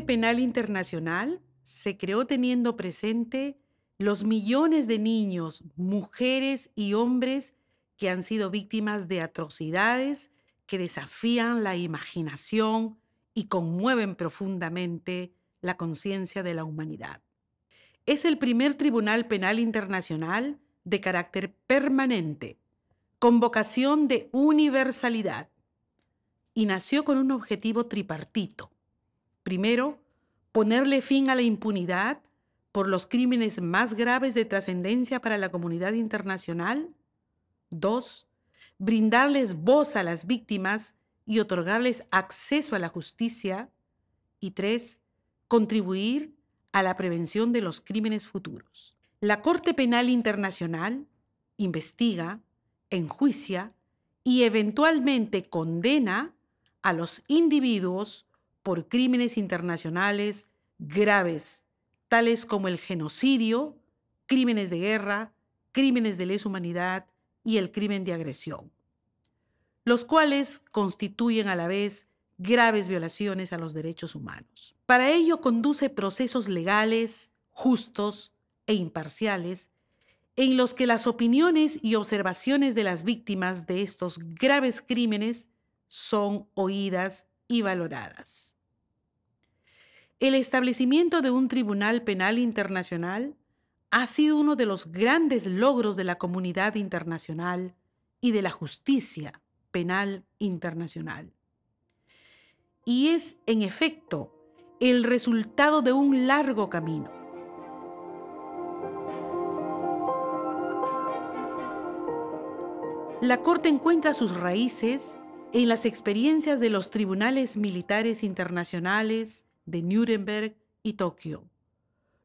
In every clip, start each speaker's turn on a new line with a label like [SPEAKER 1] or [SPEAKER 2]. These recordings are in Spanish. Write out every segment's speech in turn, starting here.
[SPEAKER 1] Penal Internacional se creó teniendo presente los millones de niños, mujeres y hombres que han sido víctimas de atrocidades que desafían la imaginación y conmueven profundamente la conciencia de la humanidad. Es el primer tribunal penal internacional de carácter permanente, con vocación de universalidad, y nació con un objetivo tripartito. Primero, ponerle fin a la impunidad por los crímenes más graves de trascendencia para la comunidad internacional. Dos, brindarles voz a las víctimas y otorgarles acceso a la justicia. Y tres, contribuir a la prevención de los crímenes futuros. La Corte Penal Internacional investiga, enjuicia y eventualmente condena a los individuos por crímenes internacionales graves, tales como el genocidio, crímenes de guerra, crímenes de lesa humanidad y el crimen de agresión, los cuales constituyen a la vez graves violaciones a los derechos humanos. Para ello conduce procesos legales, justos e imparciales, en los que las opiniones y observaciones de las víctimas de estos graves crímenes son oídas y valoradas. El establecimiento de un Tribunal Penal Internacional ha sido uno de los grandes logros de la comunidad internacional y de la justicia penal internacional. Y es, en efecto, el resultado de un largo camino. La Corte encuentra sus raíces en las experiencias de los tribunales militares internacionales de Nuremberg y Tokio,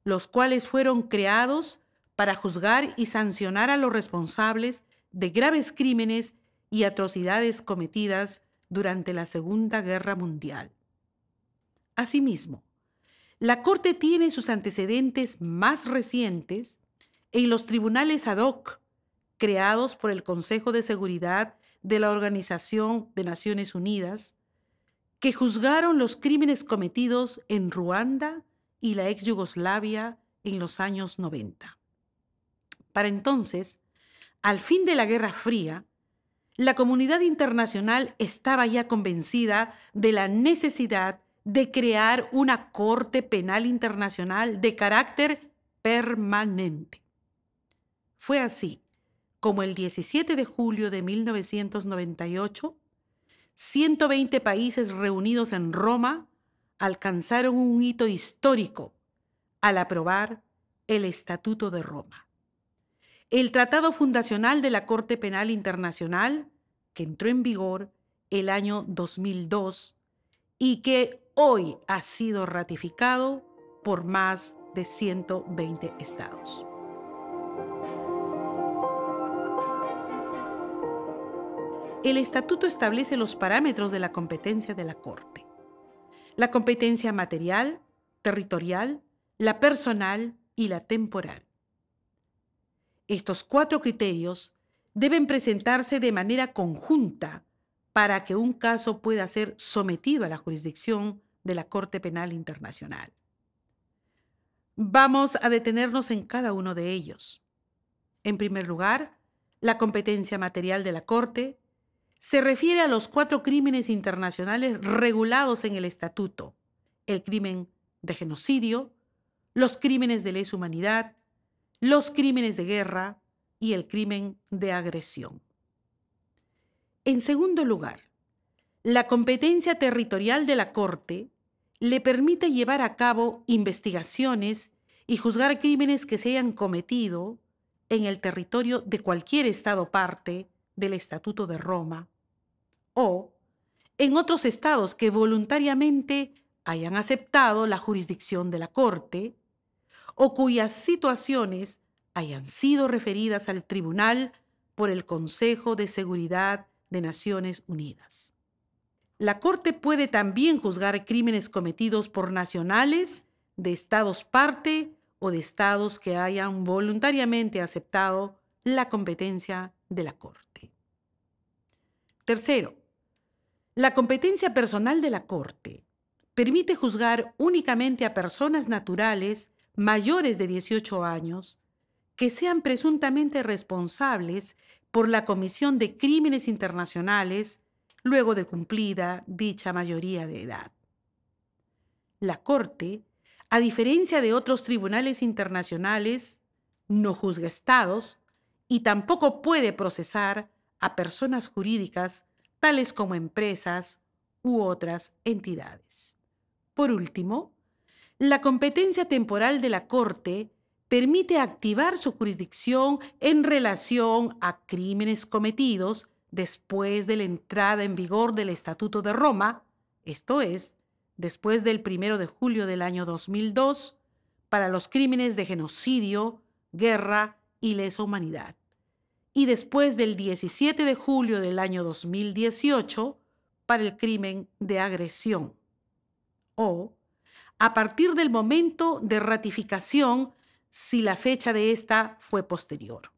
[SPEAKER 1] los cuales fueron creados para juzgar y sancionar a los responsables de graves crímenes y atrocidades cometidas durante la Segunda Guerra Mundial. Asimismo, la Corte tiene sus antecedentes más recientes en los tribunales ad hoc creados por el Consejo de Seguridad de la Organización de Naciones Unidas, que juzgaron los crímenes cometidos en Ruanda y la ex Yugoslavia en los años 90. Para entonces, al fin de la Guerra Fría, la comunidad internacional estaba ya convencida de la necesidad de crear una Corte Penal Internacional de carácter permanente. Fue así como el 17 de julio de 1998, 120 países reunidos en Roma alcanzaron un hito histórico al aprobar el Estatuto de Roma. El Tratado Fundacional de la Corte Penal Internacional, que entró en vigor el año 2002 y que hoy ha sido ratificado por más de 120 estados. El estatuto establece los parámetros de la competencia de la Corte. La competencia material, territorial, la personal y la temporal. Estos cuatro criterios deben presentarse de manera conjunta para que un caso pueda ser sometido a la jurisdicción de la Corte Penal Internacional. Vamos a detenernos en cada uno de ellos. En primer lugar, la competencia material de la Corte se refiere a los cuatro crímenes internacionales regulados en el estatuto, el crimen de genocidio, los crímenes de lesa humanidad, los crímenes de guerra y el crimen de agresión. En segundo lugar, la competencia territorial de la Corte le permite llevar a cabo investigaciones y juzgar crímenes que se hayan cometido en el territorio de cualquier Estado parte del Estatuto de Roma o en otros estados que voluntariamente hayan aceptado la jurisdicción de la Corte o cuyas situaciones hayan sido referidas al tribunal por el Consejo de Seguridad de Naciones Unidas. La Corte puede también juzgar crímenes cometidos por nacionales de estados parte o de estados que hayan voluntariamente aceptado la competencia de la Corte. Tercero, la competencia personal de la Corte permite juzgar únicamente a personas naturales mayores de 18 años que sean presuntamente responsables por la comisión de crímenes internacionales luego de cumplida dicha mayoría de edad. La Corte, a diferencia de otros tribunales internacionales, no juzga estados y tampoco puede procesar a personas jurídicas tales como empresas u otras entidades. Por último, la competencia temporal de la Corte permite activar su jurisdicción en relación a crímenes cometidos después de la entrada en vigor del Estatuto de Roma, esto es, después del 1 de julio del año 2002, para los crímenes de genocidio, guerra y lesa humanidad, y después del 17 de julio del año 2018, para el crimen de agresión, o a partir del momento de ratificación si la fecha de esta fue posterior.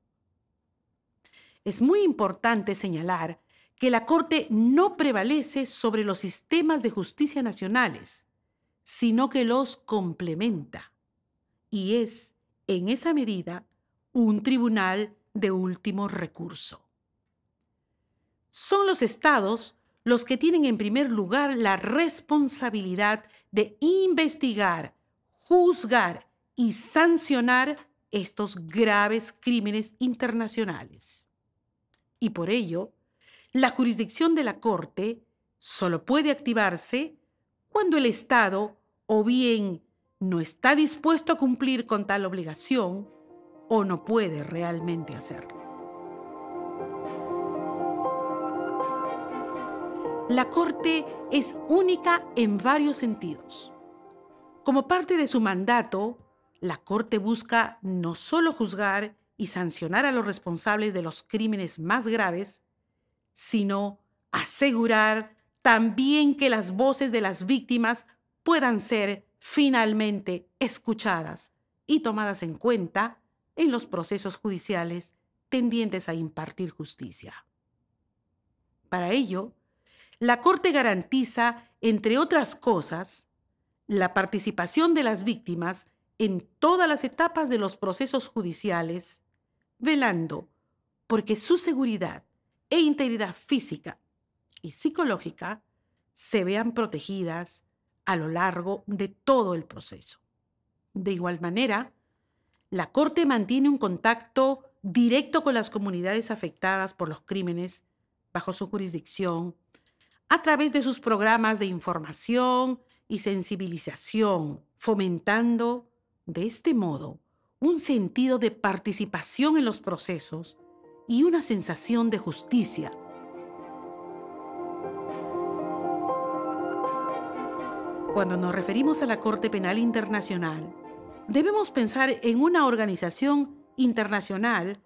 [SPEAKER 1] Es muy importante señalar que la Corte no prevalece sobre los sistemas de justicia nacionales, sino que los complementa y es, en esa medida, un tribunal de último recurso. Son los estados los que tienen en primer lugar la responsabilidad de investigar, juzgar y sancionar estos graves crímenes internacionales. Y por ello, la jurisdicción de la Corte solo puede activarse cuando el Estado o bien no está dispuesto a cumplir con tal obligación o no puede realmente hacerlo. La Corte es única en varios sentidos. Como parte de su mandato, la Corte busca no solo juzgar y sancionar a los responsables de los crímenes más graves, sino asegurar también que las voces de las víctimas puedan ser finalmente escuchadas y tomadas en cuenta en los procesos judiciales tendientes a impartir justicia. Para ello, la Corte garantiza, entre otras cosas, la participación de las víctimas en todas las etapas de los procesos judiciales, velando porque su seguridad e integridad física y psicológica se vean protegidas a lo largo de todo el proceso. De igual manera, la Corte mantiene un contacto directo con las comunidades afectadas por los crímenes bajo su jurisdicción a través de sus programas de información y sensibilización, fomentando de este modo, un sentido de participación en los procesos y una sensación de justicia. Cuando nos referimos a la Corte Penal Internacional, debemos pensar en una organización internacional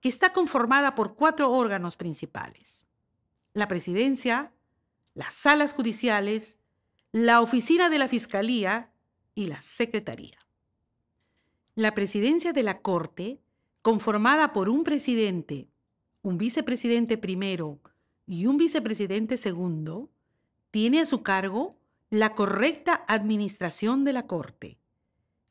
[SPEAKER 1] que está conformada por cuatro órganos principales. La presidencia, las salas judiciales, la oficina de la Fiscalía y la Secretaría. La presidencia de la Corte, conformada por un presidente, un vicepresidente primero y un vicepresidente segundo, tiene a su cargo la correcta administración de la Corte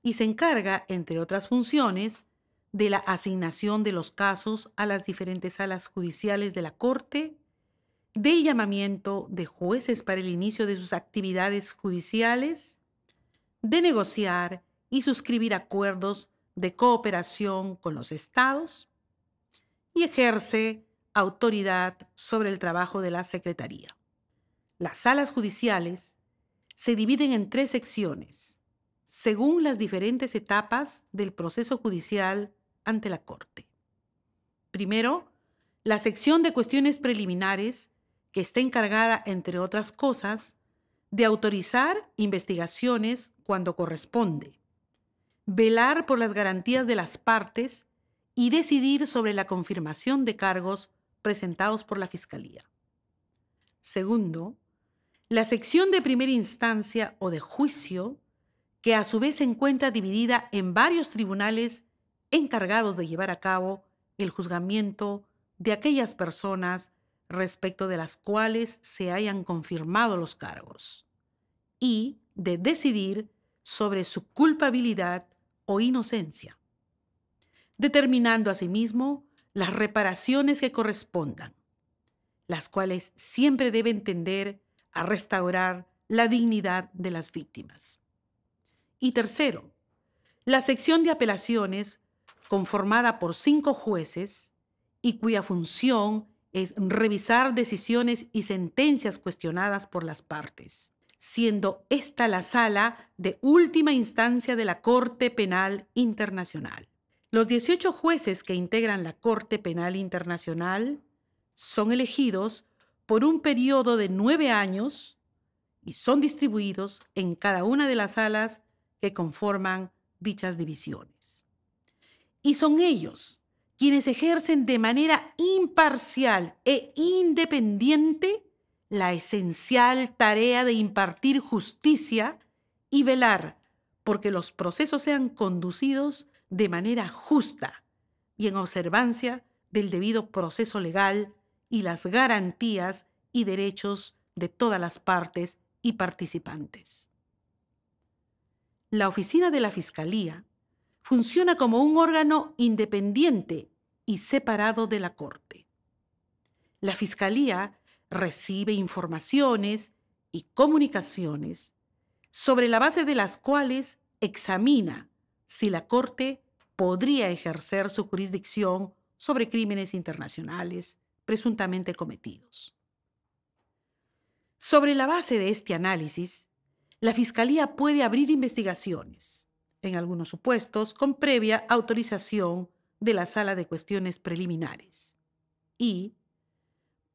[SPEAKER 1] y se encarga, entre otras funciones, de la asignación de los casos a las diferentes salas judiciales de la Corte, del llamamiento de jueces para el inicio de sus actividades judiciales, de negociar y suscribir acuerdos de cooperación con los estados y ejerce autoridad sobre el trabajo de la Secretaría. Las salas judiciales se dividen en tres secciones, según las diferentes etapas del proceso judicial ante la Corte. Primero, la sección de cuestiones preliminares, que está encargada, entre otras cosas, de autorizar investigaciones cuando corresponde, velar por las garantías de las partes y decidir sobre la confirmación de cargos presentados por la Fiscalía. Segundo, la sección de primera instancia o de juicio, que a su vez se encuentra dividida en varios tribunales encargados de llevar a cabo el juzgamiento de aquellas personas respecto de las cuales se hayan confirmado los cargos. y de decidir sobre su culpabilidad o inocencia, determinando asimismo las reparaciones que correspondan, las cuales siempre deben tender a restaurar la dignidad de las víctimas. Y tercero, la sección de apelaciones, conformada por cinco jueces y cuya función es revisar decisiones y sentencias cuestionadas por las partes, siendo esta la sala de última instancia de la Corte Penal Internacional. Los 18 jueces que integran la Corte Penal Internacional son elegidos por un periodo de nueve años y son distribuidos en cada una de las salas que conforman dichas divisiones. Y son ellos quienes ejercen de manera imparcial e independiente la esencial tarea de impartir justicia y velar porque los procesos sean conducidos de manera justa y en observancia del debido proceso legal y las garantías y derechos de todas las partes y participantes. La oficina de la Fiscalía funciona como un órgano independiente y separado de la Corte. La Fiscalía recibe informaciones y comunicaciones sobre la base de las cuales examina si la Corte podría ejercer su jurisdicción sobre crímenes internacionales presuntamente cometidos. Sobre la base de este análisis, la Fiscalía puede abrir investigaciones, en algunos supuestos con previa autorización de la Sala de Cuestiones Preliminares, y,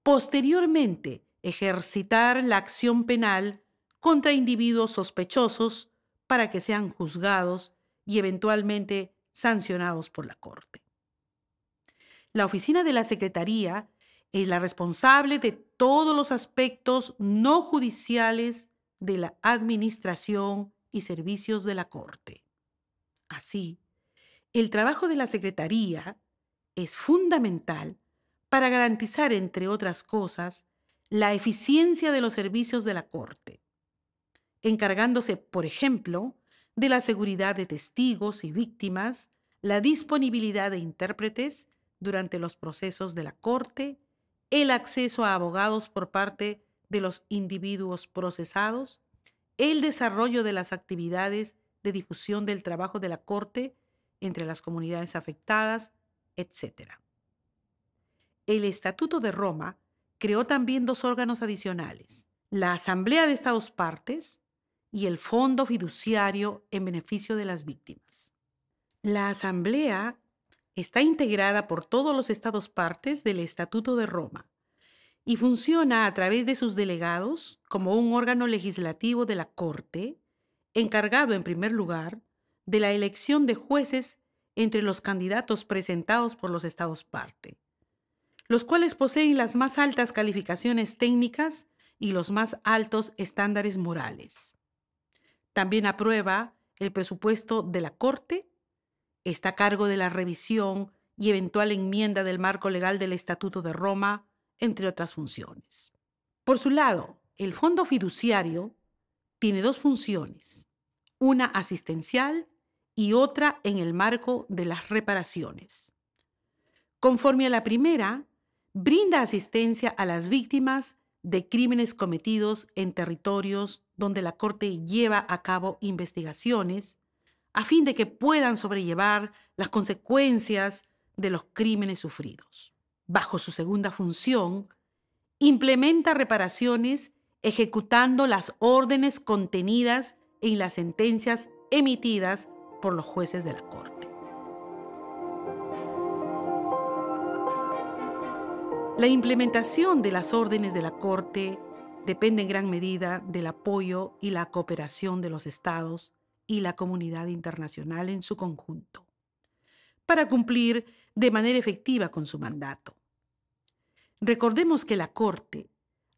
[SPEAKER 1] posteriormente, ejercitar la acción penal contra individuos sospechosos para que sean juzgados y eventualmente sancionados por la Corte. La oficina de la Secretaría es la responsable de todos los aspectos no judiciales de la administración y servicios de la Corte. Así, el trabajo de la Secretaría es fundamental para garantizar, entre otras cosas, la eficiencia de los servicios de la Corte, encargándose, por ejemplo, de la seguridad de testigos y víctimas, la disponibilidad de intérpretes durante los procesos de la Corte, el acceso a abogados por parte de los individuos procesados, el desarrollo de las actividades de difusión del trabajo de la Corte entre las comunidades afectadas, etc. El Estatuto de Roma creó también dos órganos adicionales, la Asamblea de Estados Partes y el Fondo Fiduciario en beneficio de las víctimas. La Asamblea está integrada por todos los Estados partes del Estatuto de Roma y funciona a través de sus delegados como un órgano legislativo de la Corte, encargado en primer lugar de la elección de jueces entre los candidatos presentados por los estados parte, los cuales poseen las más altas calificaciones técnicas y los más altos estándares morales. También aprueba el presupuesto de la Corte, está a cargo de la revisión y eventual enmienda del marco legal del Estatuto de Roma, entre otras funciones. Por su lado, el fondo fiduciario tiene dos funciones, una asistencial y otra en el marco de las reparaciones. Conforme a la primera, brinda asistencia a las víctimas de crímenes cometidos en territorios donde la Corte lleva a cabo investigaciones a fin de que puedan sobrellevar las consecuencias de los crímenes sufridos bajo su segunda función, implementa reparaciones ejecutando las órdenes contenidas en las sentencias emitidas por los jueces de la Corte. La implementación de las órdenes de la Corte depende en gran medida del apoyo y la cooperación de los estados y la comunidad internacional en su conjunto, para cumplir de manera efectiva con su mandato. Recordemos que la Corte,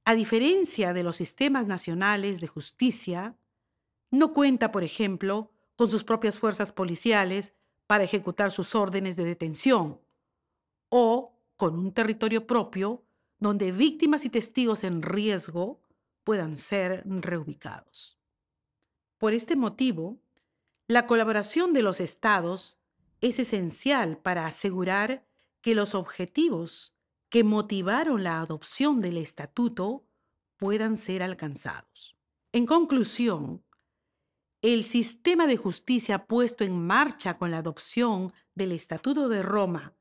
[SPEAKER 1] a diferencia de los sistemas nacionales de justicia, no cuenta, por ejemplo, con sus propias fuerzas policiales para ejecutar sus órdenes de detención o con un territorio propio donde víctimas y testigos en riesgo puedan ser reubicados. Por este motivo, la colaboración de los estados es esencial para asegurar que los objetivos que motivaron la adopción del estatuto puedan ser alcanzados. En conclusión, el sistema de justicia puesto en marcha con la adopción del Estatuto de Roma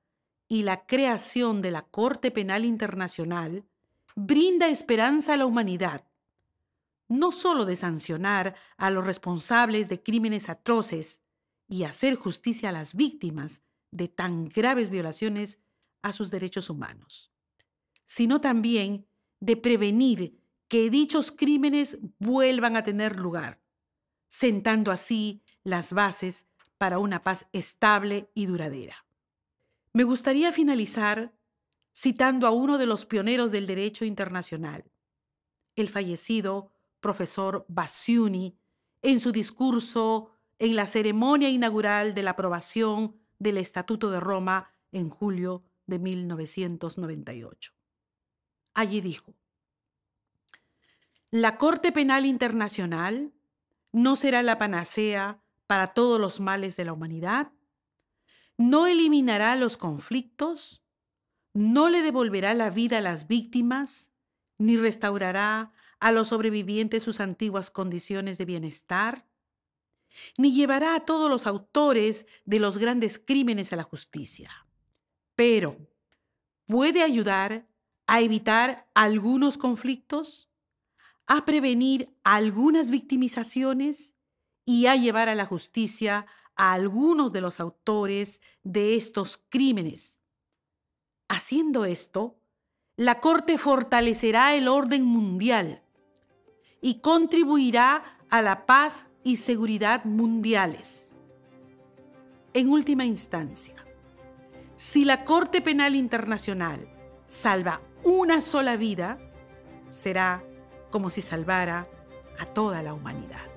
[SPEAKER 1] y la creación de la Corte Penal Internacional brinda esperanza a la humanidad, no solo de sancionar a los responsables de crímenes atroces y hacer justicia a las víctimas de tan graves violaciones a sus derechos humanos, sino también de prevenir que dichos crímenes vuelvan a tener lugar, sentando así las bases para una paz estable y duradera. Me gustaría finalizar citando a uno de los pioneros del derecho internacional, el fallecido profesor Basciuni, en su discurso en la ceremonia inaugural de la aprobación del Estatuto de Roma en julio de 1998. Allí dijo, la Corte Penal Internacional no será la panacea para todos los males de la humanidad, no eliminará los conflictos, no le devolverá la vida a las víctimas, ni restaurará a los sobrevivientes sus antiguas condiciones de bienestar, ni llevará a todos los autores de los grandes crímenes a la justicia. Pero, ¿puede ayudar a evitar algunos conflictos, a prevenir algunas victimizaciones y a llevar a la justicia a algunos de los autores de estos crímenes? Haciendo esto, la Corte fortalecerá el orden mundial y contribuirá a la paz y seguridad mundiales. En última instancia, si la Corte Penal Internacional salva una sola vida, será como si salvara a toda la humanidad.